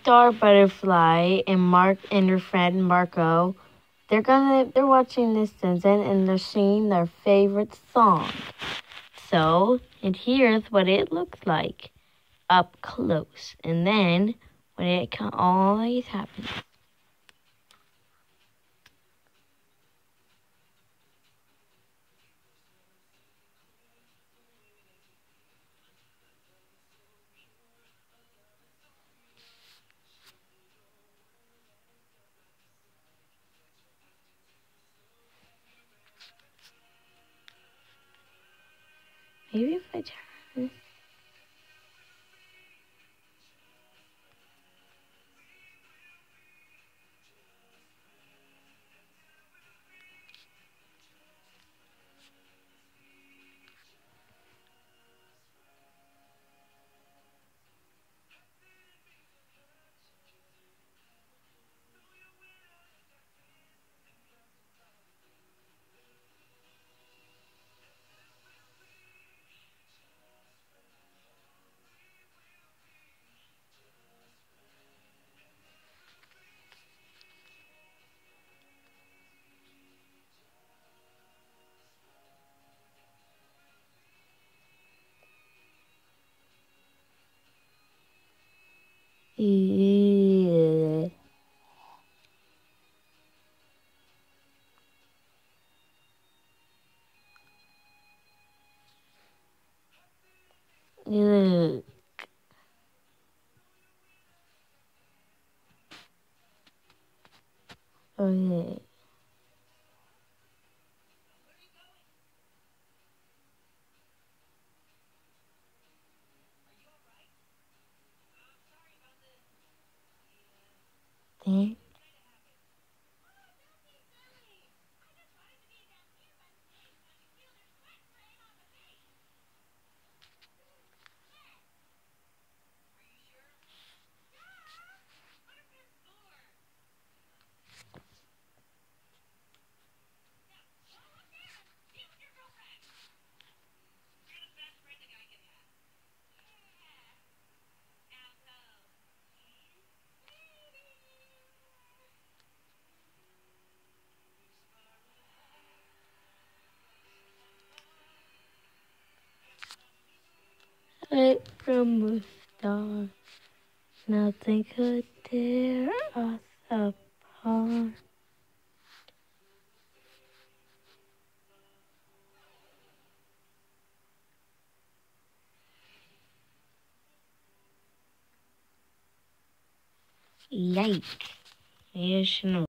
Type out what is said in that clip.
Star Butterfly and Mark and her friend Marco, they're gonna they're watching this season and they're singing their favorite song. So, and here's what it looks like up close. And then when it always happens. Maybe if I turn. Yeah. Okay. Then Right from the start, nothing could tear us apart. Yes, no.